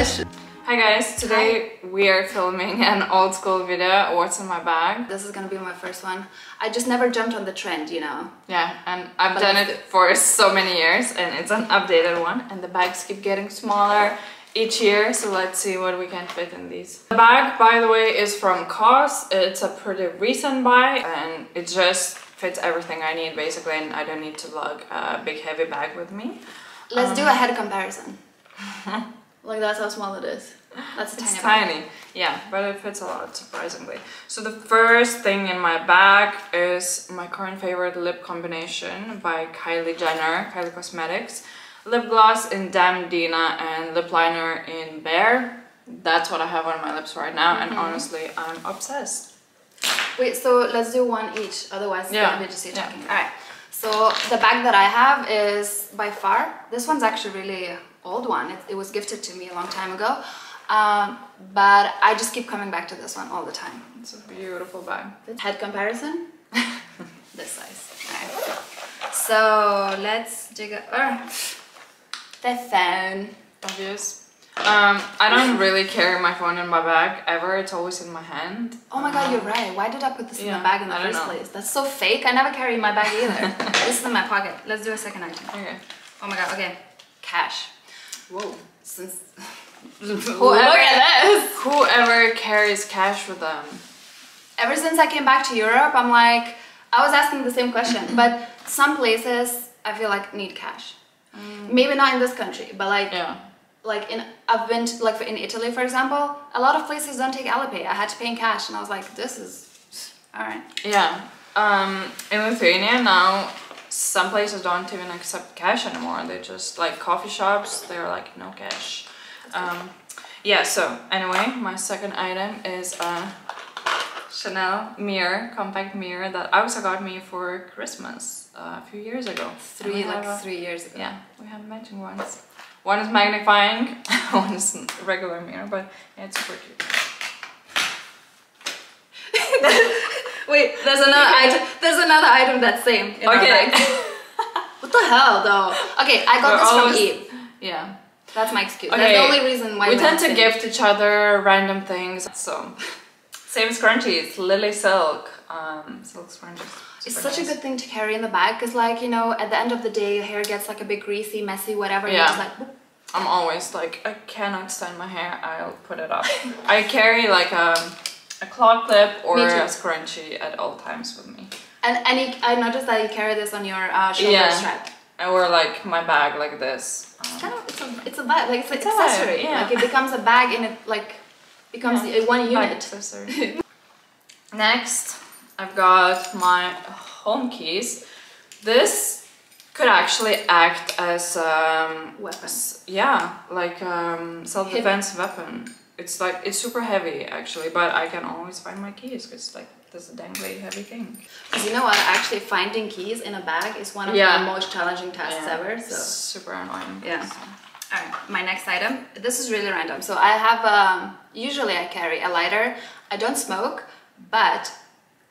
gosh. Hi guys, today we are filming an old school video, what's in my bag. This is gonna be my first one. I just never jumped on the trend, you know. Yeah, and I've But done it for so many years and it's an updated one and the bags keep getting smaller each year, so let's see what we can fit in these. The bag, by the way, is from COS. It's a pretty recent buy and it just fits everything I need basically and I don't need to lug a big heavy bag with me. Let's Um, do a head comparison. like that's how small it is. That's tiny. It's bag. tiny, yeah, but it fits a lot surprisingly. So the first thing in my bag is my current favorite lip combination by Kylie Jenner, Kylie Cosmetics. Lip gloss in Damn Gina and lip liner in Bare. That's what I have on my lips right now and Mm-hmm. honestly I'm obsessed. Wait, so let's do one each. Otherwise, it's Yeah, gonna be just you yeah. talking. All right. So the bag that I have is by far. This one's actually really old one. It, it was gifted to me a long time ago, um, but I just keep coming back to this one all the time. It's a beautiful bag. Head comparison. this size. Right. So let's dig up. Oh, the phone. Obvious. Um, I don't really carry my phone in my bag ever. It's always in my hand. Oh my god, you're right. Why did I put this in Yeah, the bag in the first know. place? That's so fake. I never carry my bag either. this is in my pocket. Let's do a second item. Okay. Oh my god, okay. Cash. Whoa. Since Look whoever at this. Whoever carries cash with them. Ever since I came back to Europe, I'm like, I was asking the same question, but some places I feel like need cash. Maybe not in this country, but like Yeah. like in I've been to, like in Italy for example, a lot of places don't take Alipay. I had to pay in cash, and I was like, this is all right. Yeah. Um, in Lithuania now, some places don't even accept cash anymore. They just like coffee shops. They're like no cash. Um, yeah. So anyway, my second item is a Chanel mirror, compact mirror that I also got me for Christmas uh, a few years ago. Three like a- three years ago. Yeah, we have matching ones. One is magnifying, one is regular mirror, but yeah, it's super cute. Wait, there's another item. There's another item that's same. Okay. what the hell, though? Okay, I got We're this always- from Eve. yeah. That's my excuse. Okay, That's the only reason why we tend to gift each other random things. So, same scrunchies, Lily Silk, um, silk scrunchies. It's such a good thing to carry in the bag because, like, you know, at the end of the day, your hair gets like a bit greasy, messy, whatever. Yeah. You're just like. I'm always like, I cannot stand my hair. I'll put it up. I carry like a, a claw clip or a scrunchie at all times with me. and and you, I noticed that you carry this on your uh, shoulder Yeah. strap. Or like my bag like this. Um, It's kind of it's a it's a bag like it's an It's a vibe, accessory. yeah. Like it becomes a bag and it like becomes Yeah. a one unit. accessory. Next, I've got my home keys. This could actually act as um, Weapon. yeah, like um, self-defense weapon. It's like it's super heavy actually, but I can always find my keys because like this is a dangly heavy thing. Because you know what, actually finding keys in a bag is one of Yeah. the most challenging tasks Yeah, ever. So. super annoying. Yeah. so. My next item. This is really random. So I have um usually I carry a lighter. I don't smoke, but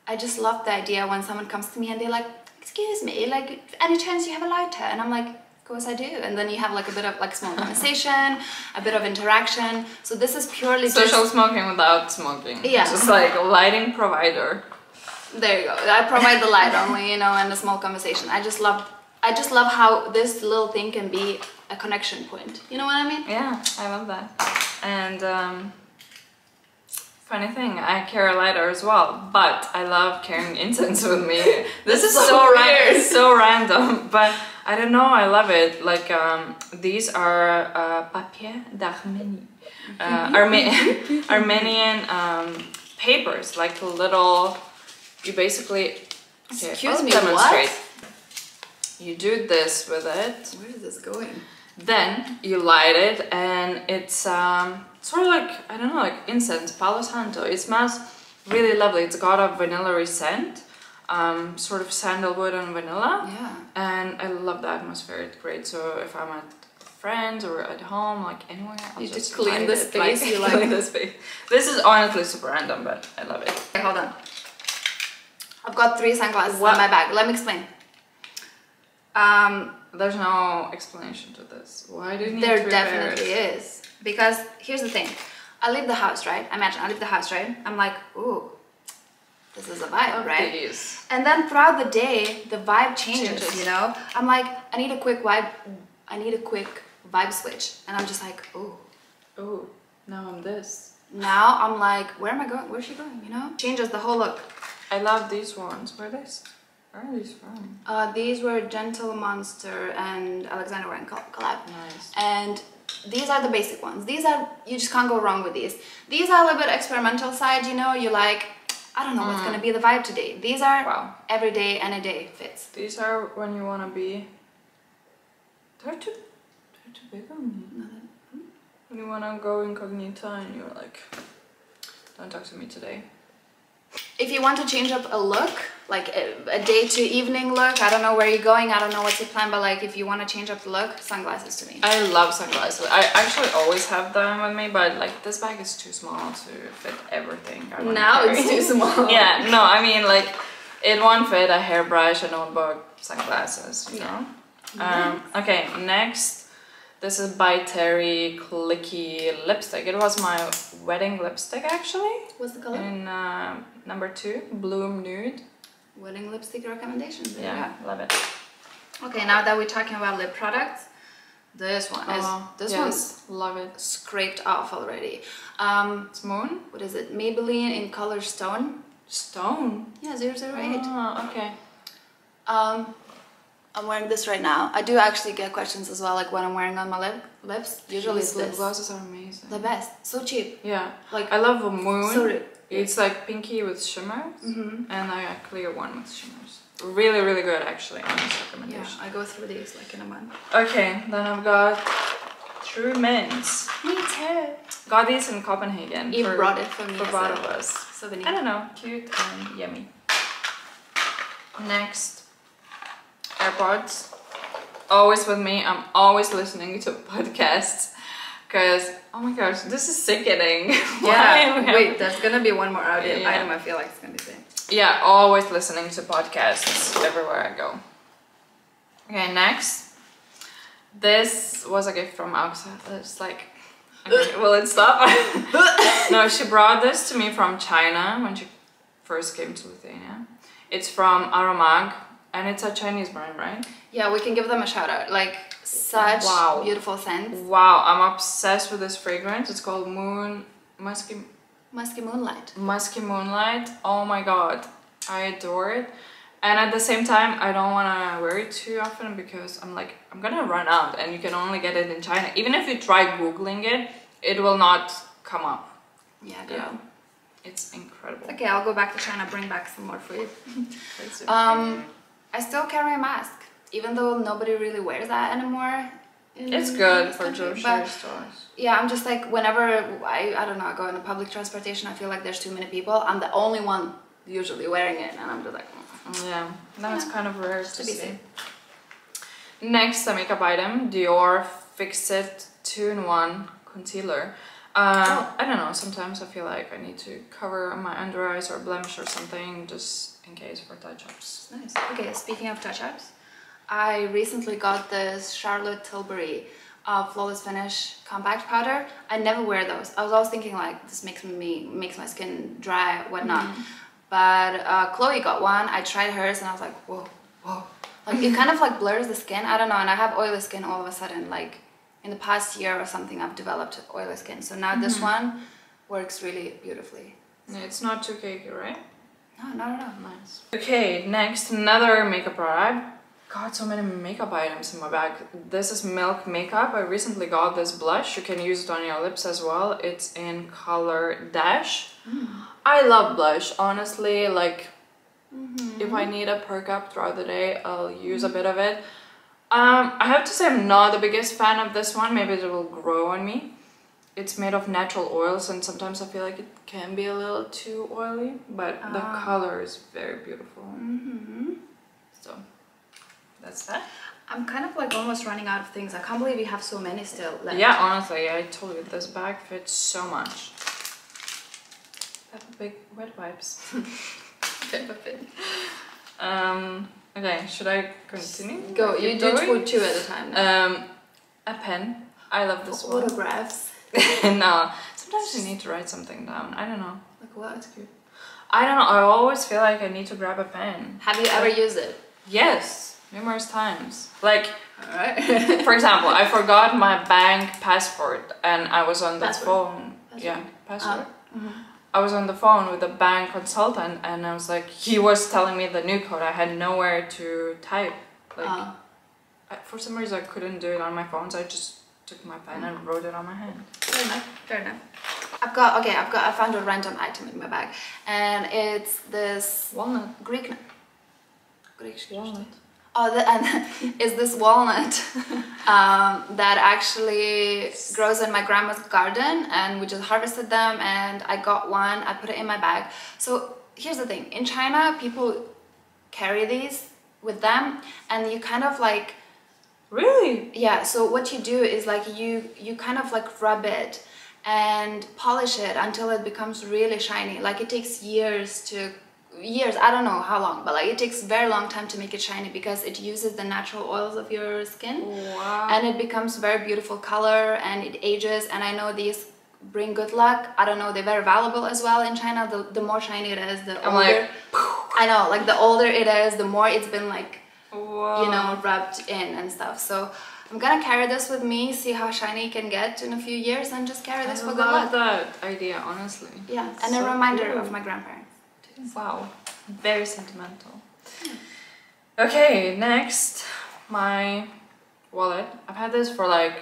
I just love the idea when someone comes to me and they're like, "Excuse me, like any chance you have a lighter?" And I'm like, "Of course I do." And then you have like a bit of like small conversation, a bit of interaction. So this is purely Social just smoking without smoking. Yeah. Just like a lighting provider. there you go. I provide the light only, you know, and a small conversation. I just love I just love how this little thing can be a connection point. You know what I mean? Yeah, I love that. And um, funny thing, I carry a lighter as well, but I love carrying incense with me. This is So so, ra- so random, but I don't know. I love it. Like um, these are uh, papier d'Arménie, uh, Arme- Armenian um, papers, like little. You basically. Okay, Excuse I'll me, demonstrate. what? You do this with it. Where is this going? Then you light it, and it's um, sort of like I don't know, like incense, Palo Santo. It smells really lovely. It's got a vanilla scent, um, sort of sandalwood and vanilla, Yeah. and I love the atmosphere. It's great. So if I'm at friends or at home, like anywhere, I'll You just, just clean the space, you like- clean the space. This is honestly super random, but I love it. Okay, hold on. I've got three sunglasses What? in my bag. Let me explain. Um, There's no explanation to this. Why do you need There definitely is. Because here's the thing. I leave the house, right? Imagine I leave the house, right? I'm like, ooh, this is a vibe, right? these. And then throughout the day, the vibe changes, Changes. you know? I'm like, I need a quick vibe, I need a quick vibe switch. And I'm just like, oh. Oh, now I'm this. Now I'm like, where am I going? Where's she going, you know? Changes the whole look. I love these ones. Where are these? Where are these from? Uh, these were Gentle Monster and Alexander Wang collab. Nice. And these are the basic ones. These are, you just can't go wrong with these. These are a little bit experimental side, you know? You like, I don't know what's gonna mm. be the vibe today. These are Wow. every day, any day fits. These are when you wanna be. They're too. They're too big on me. When you wanna go incognito and you're like, don't talk to me today. If you want to change up a look, like a, a day to evening look, I don't know where you're going, I don't know what's your plan, but like if you want to change up the look, sunglasses to me. I love sunglasses. I actually always have them with me, but like this bag is too small to fit everything. I Now it's too small. yeah, no, I mean like it won't fit a hairbrush, a notebook, sunglasses, you Yeah. know. Um, okay, next. This is by Terry Clicky lipstick. It was my wedding lipstick actually. What's the color? In uh, number two, Bloom Nude. Wedding lipstick recommendations. you Yeah, love it. Okay, now that we're talking about lip products, this one is Oh, this yes, one's love it. scraped off already. Um, It's Moon what is it? Maybelline in color stone. Stone. Yeah, 008. Ah, okay. Um, I'm wearing this right now. I do actually get questions as well, like what I'm wearing on my lip lips. Usually These lip glosses are amazing. The best. So cheap. Yeah, Like I love the moon. so It's like pinky with shimmers, Mhm. and I a clear one with shimmers. Really, really good actually. Honest Yeah. I go through these like in a month. Okay, then I've got True Mints. Me too. Got these in Copenhagen. You for, brought it for me for both of us. souvenir. I don't know, cute and yummy. Next, AirPods. Always with me. I'm always listening to podcasts. Cause oh my gosh, this is sickening. Why am I- Yeah. Wait, there's gonna be one more item. Yeah. Item I feel like it's gonna be same. Yeah, always listening to podcasts everywhere I go. Okay, next. This was a gift from Aukse. It's like, okay, will it stop? no, she brought this to me from China when she first came to Lithuania. It's from Aromag, and it's a Chinese brand, right? Yeah, we can give them a shout out. Like such Wow. beautiful scents. Wow, I'm obsessed with this fragrance. It's called Moon Musky Musky moonlight. Musky Moonlight. Oh my god, I adore it. And at the same time, I don't want to wear it too often because I'm like, I'm gonna run out and you can only get it in China. Even if you try Googling it, it will not come up. Yeah, girl. Yeah. It's incredible. Okay, I'll go back to China, bring back some more for you. Um, I still carry a mask, even though nobody really wears that anymore. it's good for grocery stores. yeah, I'm just like whenever I I don't know I go in the public transportation, I feel like there's too many people. I'm the only one usually wearing it, and I'm just like. mm. Yeah, that's Yeah. kind of rare to To see. safe. Next, a makeup item, Dior Fix It 2-in-1 Concealer. Uh, Oh. I don't know, sometimes I feel like I need to cover my under eyes or blemish or something just in case for touch-ups. Nice. Okay, speaking of touch-ups, I recently got this Charlotte Tilbury uh, Flawless Finish compact powder. I never wear those. I was always thinking like this makes me makes my skin dry, whatnot. But uh, Chloe got one. I tried hers and I was like, whoa, whoa. Like it kind of like blurs the skin. I don't know. And I have oily skin all of a sudden. Like in the past year or something, I've developed oily skin. So now this mm-hmm. one works really beautifully. It's not too cakey, right? No, not at all. Nice. Okay, next, another makeup product. Got so many makeup items in my bag. This is Milk Makeup. I recently got this blush. You can use it on your lips as well. It's in color Dash. Mm. I love blush, honestly. Like, mm-hmm. if I need a perk up throughout the day, I'll use a bit of it. Um, I have to say I'm not the biggest fan of this one. Maybe it will grow on me. It's made of natural oils and sometimes I feel like it can be a little too oily, but the Ah. color is very beautiful. Mm-hmm. So that's that. I'm kind of like almost running out of things. I can't believe we have so many still left. Yeah, honestly, I told you this bag fits so much. Peppa Pig wet wipes. Peppa Pig. Um, Okay, should I continue? Go. You do two, two at a time. now. Um, a pen. I love this one. Autographs. no, sometimes you need to write something down. I don't know. Like what? That's cute. I don't know. I always feel like I need to grab a pen. Have you ever used it? Yes, numerous times. Like, right. for example, I forgot my bank password and I was on the phone. Password? Yeah, password. Mhm. I was on the phone with the bank consultant and I was like, he was telling me the new code. I had nowhere to type. Like, Uh, I, for some reason, I couldn't do it on my phone, so I just took my pen and wrote it on my hand. fair enough. Fair enough. I've got okay. I've got. I found a random item in my bag, and it's this Walnut. Greek. Greek Walnut. Oh, the, and is this walnut um, that actually grows in my grandma's garden, and we just harvested them, and I got one. I put it in my bag. So here's the thing: in China, people carry these with them, and you kind of like Really? yeah. So what you do is like you you kind of like rub it and polish it until it becomes really shiny. Like it takes years to years i don't know how long but like it takes very long time to make it shiny because it uses the natural oils of your skin Wow. and it becomes very beautiful color and it ages and i know these bring good luck i don't know they're very valuable as well in china the, the more shiny it is the I'm older like, i know like the older it is the more it's been like Wow. you know rubbed in and stuff so i'm gonna carry this with me see how shiny it can get in a few years and just carry this I for good love luck that idea, honestly. yeah and a reminder cool. of my grandparents Wow, very sentimental. Okay, next, my wallet. I've had this for like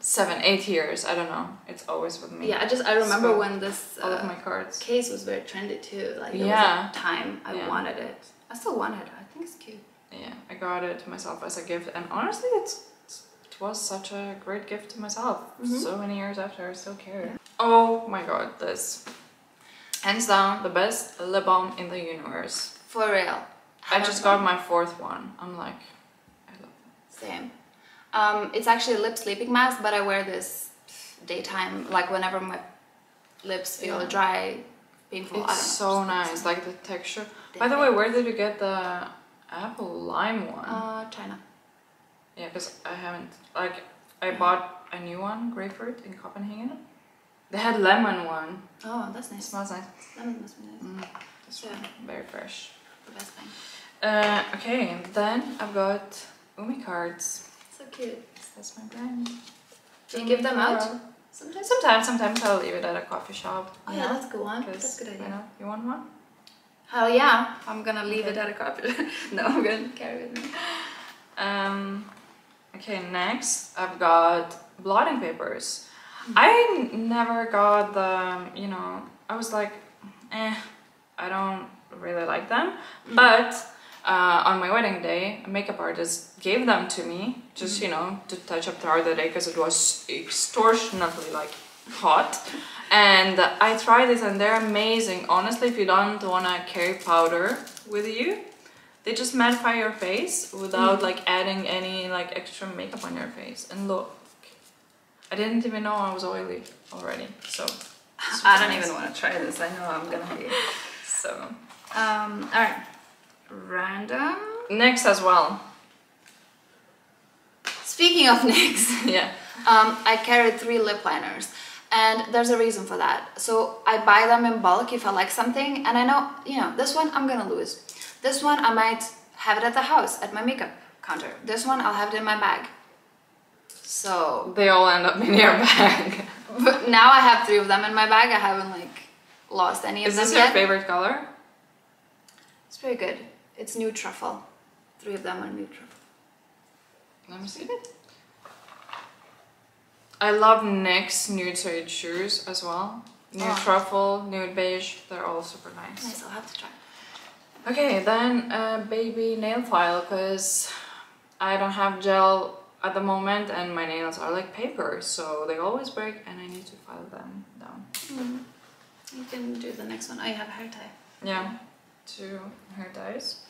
seven, eight years. I don't know. It's always with me. yeah i just i remember So, when this all of uh, my cards. case was very trendy too like Yeah. time i Yeah. wanted it i still want it i think it's cute Yeah, I got it myself as a gift, and honestly, it's it was such a great gift to myself. Mhm. So many years after, I still care. Oh my god, this hands down the best lip balm in the universe. for real I just got my fourth one. I'm like, I love it. same um it's actually a lip sleeping mask but i wear this daytime like whenever my lips feel Yeah. dry painful I It's so nice, like the texture. By the way, where did you get the apple lime one? uh china yeah, because I haven't like I bought a new one, grapefruit in Copenhagen. They had lemon one. oh that's It nice smells nice. lemon must be nice Mm, this Yeah. one, very fresh. the best thing Uh, okay, then I've got Umi cards. so cute That's my brand. do you give them out sometimes Sometimes, sometimes I'll leave it at a coffee shop. oh yeah that's a good one that's a good idea You know, you want one? hell yeah i'm gonna leave Okay. it at a coffee no i'm gonna carry it with me Um, okay, next I've got blotting papers. I never got the, you know, I was like, eh, I don't really like them. But uh, on my wedding day, a makeup artist gave them to me, just, you know, to touch up throughout the day because it was extortionately like hot. And I tried it and they're amazing. Honestly, if you don't want to carry powder with you, they just mattify your face without like adding any like extra makeup on your face. And look, I didn't even know I was oily already. So i don't even want to try this i know i'm gonna hate it so um all right random next as well. speaking of next yeah. um, I carry three lip liners and there's a reason for that. So I buy them in bulk if I like something and I know, you know, this one I'm gonna lose. This one I might have it at the house at my makeup counter. This one I'll have it in my bag. So They all end up in your bag. but now I have three of them in my bag. I haven't like lost any of Is them Is this your yet. favorite color? It's very good. It's nude truffle. Three of them are nude truffle. Let me see. I love NYX nude suede shoes as well. Nude Oh. truffle, nude beige, they're all super nice. Nice, I'll have to try. Okay, then a baby nail file because I don't have gel at the moment and my nails are like paper, so they always break and I need to file them down. Mm. You can do the next one. I have a hair tie. Yeah, two hair ties.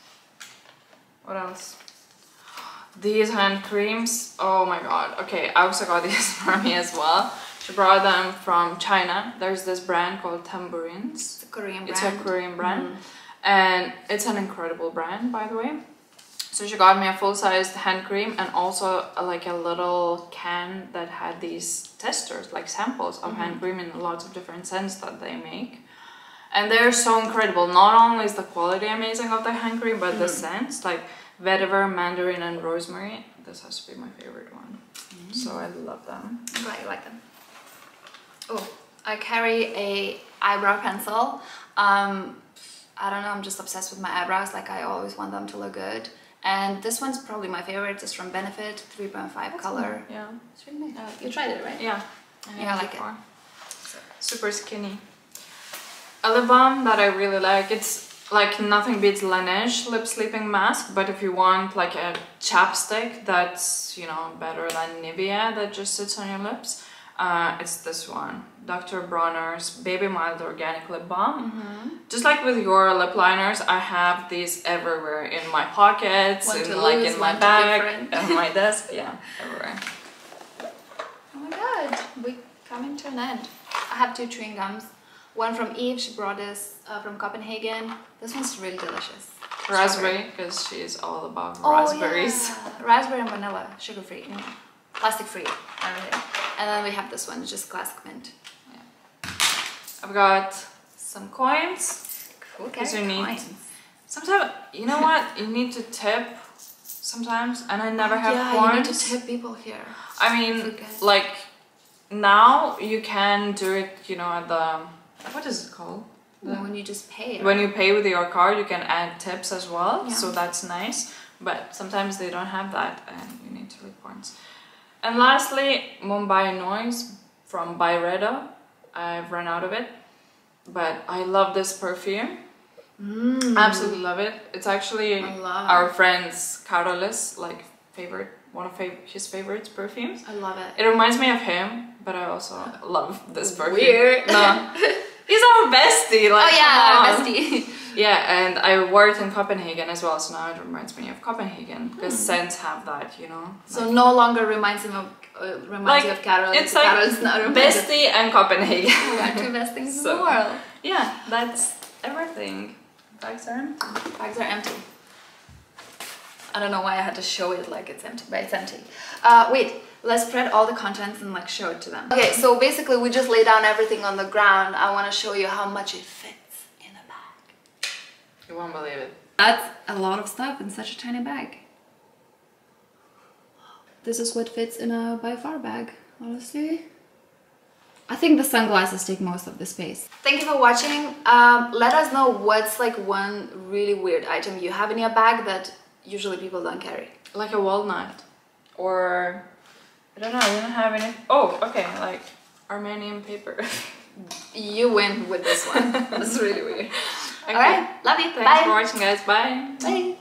What else? These hand creams, oh my god. Okay, I also got these for me as well. She brought them from China. There's this brand called Tamburins. It's a Korean It's brand. a Korean brand. Mhm. And it's an incredible brand, by the way. So she got me a full-sized hand cream and also uh, like a little can that had these testers, like samples of hand cream in lots of different scents that they make. And they're so incredible. Not only is the quality amazing of the hand cream, but the scents like vetiver, mandarin, and rosemary. This has to be my favorite one. So I love them. I'm glad you like them. Oh, I carry a eyebrow pencil. Um, I don't know, I'm just obsessed with my eyebrows. Like I always want them to look good. And this one's probably my favorite. It's from Benefit, 3.5 color. Yeah. It's really nice. Uh, you tried it, right? Yeah. Yeah, I like it. before. Super skinny. A lip balm that I really like. It's like nothing beats Laneige lip sleeping mask, but if you want like a chapstick that's you know better than Nivea that just sits on your lips, uh, it's this one, Dr. Bronner's Baby Mild Organic Lip Balm. Mm-hmm. Just like with your lip liners, I have these everywhere in my pockets, One in like lose, in my bag, on my desk, yeah, everywhere. Oh my god, we coming to an end. I have two chewing gums. One from Eve, she brought this uh, from Copenhagen. This one's really delicious. Raspberry, because she's all about Oh, raspberries. yeah. Raspberry and vanilla, sugar free, plastic free, everything. And then we have this one, just classic mint. Yeah. I've got some coins. Cool, Because you need- coins. Sometimes, you know what? You need to tip sometimes, and I never have yeah, coins. you need to tip people here. I mean, like now you can do it. You know, at the what is it called? The- when you just pay. When you pay with your card, you can add tips as well, Yeah. so that's nice. But sometimes they don't have that, and you need to leave points. And lastly, Mumbai Noise from Byredo. I've run out of it, but I love this perfume. Mm. Absolutely love it. It's actually our friend's Carolis like favorite, one of fav- his favorite perfumes. I love it. It reminds me of him, but I also love this perfume. Weird. No, he's our bestie. Like, oh yeah, our bestie. Yeah, and I worked in Copenhagen as well, so now it reminds me of Copenhagen because scents have that, you know. So no longer reminds him of uh, reminds Like, you of Carol. it's like Carol's not bestie and Copenhagen. We are two best things in the world. yeah, that's everything. Bags are empty. Bags are empty. I don't know why I had to show it like it's empty, but it's empty. Uh, wait, let's spread all the contents and like show it to them. Okay, so basically we just lay down everything on the ground. I want to show you how much it fits in a bag. You won't believe it. That's a lot of stuff in such a tiny bag. This is what fits in a by far bag, honestly. I think the sunglasses take most of the space. Thank you for watching. Um, let us know what's like one really weird item you have in your bag that usually people don't carry. Like a walnut. Or, I don't know, I didn't have any. Oh, okay, like Armenian paper. You win with this one. That's really weird. Okay. Alright, love you. Thanks Bye. for watching, guys. Bye. Bye.